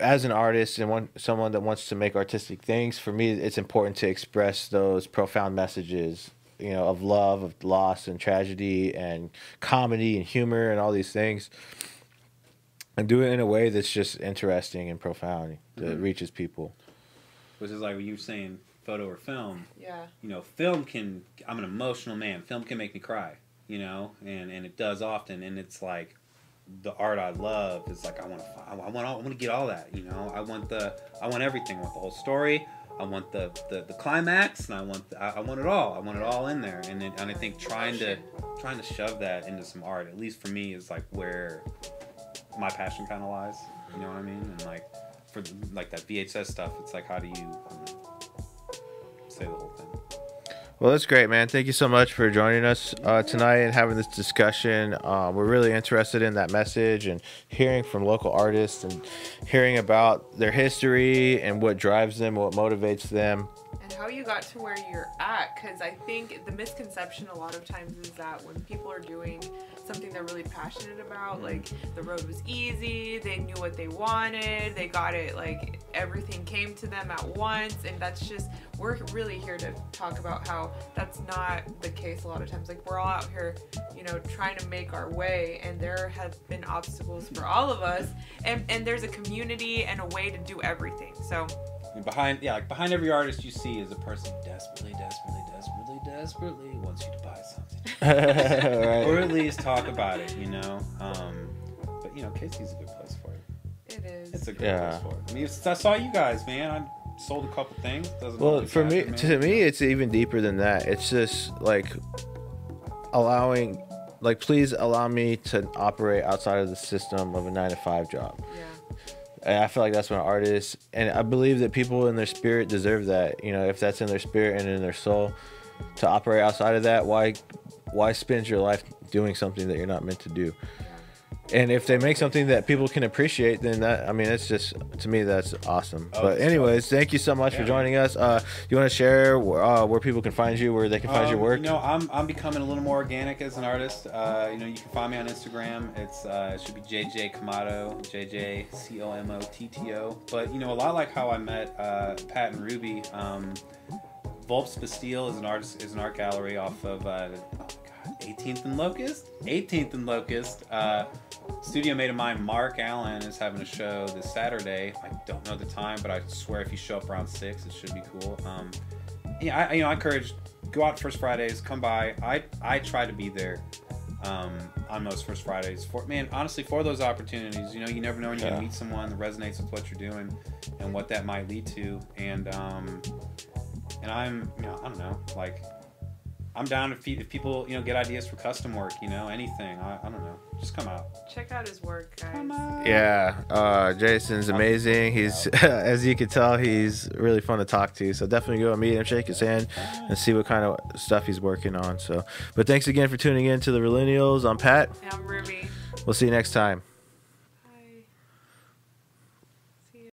as an artist and one someone that wants to make artistic things, for me, it's important to express those profound messages, you know, of love, of loss and tragedy, and comedy and humor and all these things, and do it in a way that's just interesting and profound that Mhm. reaches people. Which is like when you were saying photo or film. Yeah. you know film can i'm an emotional man. Film can make me cry you know? And and it does often. And it's like the art i love is like i want to i want all, i want to get all that you know? I want the i want everything. I want the whole story. I want the the, the climax. And i want the, I, I want it all. I want it all in there. And it, and i think trying to trying to shove that into some art at least for me is like where my passion kind of lies. You know what i mean? And like for like that vhs stuff it's like how do you I say the whole thing Well, that's great, man. Thank you so much for joining us uh, tonight and having this discussion. Uh, we're really interested in that message and hearing from local artists and hearing about their history and what drives them, what motivates them. And how you got to where you're at because i think the misconception a lot of times is that when people are doing something they're really passionate about mm. like the road was easy they knew what they wanted they got it like everything came to them at once and that's just we're really here to talk about how that's not the case a lot of times like we're all out here you know trying to make our way and there have been obstacles for all of us and and there's a community and a way to do everything so And behind, yeah, like behind every artist you see is a person desperately, desperately, desperately, desperately wants you to buy something, [LAUGHS] or at least talk about it. You know. Um, but you know, KC's a good place for it. it is It's a good Yeah. place for it. I mean, it's- I saw you guys, man. I sold a couple things. Doesn't Well, for me, happen, to me, it's even deeper than that. It's just like allowing, like, please allow me to operate outside of the system of a nine to five job. yeah And I feel like that's what artists, and I believe that people in their spirit deserve that. You know, if that's in their spirit and in their soul, to operate outside of that, why, why spend your life doing something that you're not meant to do? And if they make something that people can appreciate, then that I mean, it's just to me that's awesome. Oh, but anyways, thank you so much for joining us. Uh, you want to share uh, where people can find you, where they can find your Um, work? You know, I'm, I'm becoming a little more organic as an artist. Uh, you know, you can find me on Instagram. It's uh, it should be JJ Comotto, JJ C O M O T T O. But you know, a lot like how I met uh, Pat and Ruby. Um, Bastille is an artist is an art gallery off of uh, oh 18th and Locust? 18th and Locust uh, studio mate of mine Mark Allen is having a show this Saturday. I don't know the time but I swear if you show up around six it should be cool. Um, yeah I you know I encourage go out first Fridays come by. I I try to be there um, on most first Fridays for man honestly for those opportunities. You know you never know when you're Yeah. gonna meet someone that resonates with what you're doing and what that might lead to. And um, and I'm, you know, I don't know, like, I'm down if, if people, you know, get ideas for custom work, you know, anything. I, I don't know, just come out. check out his work guys Come out. Yeah, uh, Jason's amazing. He's, [LAUGHS] as you can tell, he's really fun to talk to. So definitely go and meet him, shake his hand, and see what kind of stuff he's working on. So, but thanks again for tuning in to the Realennials. I'm Pat. and i'm ruby We'll see you next time.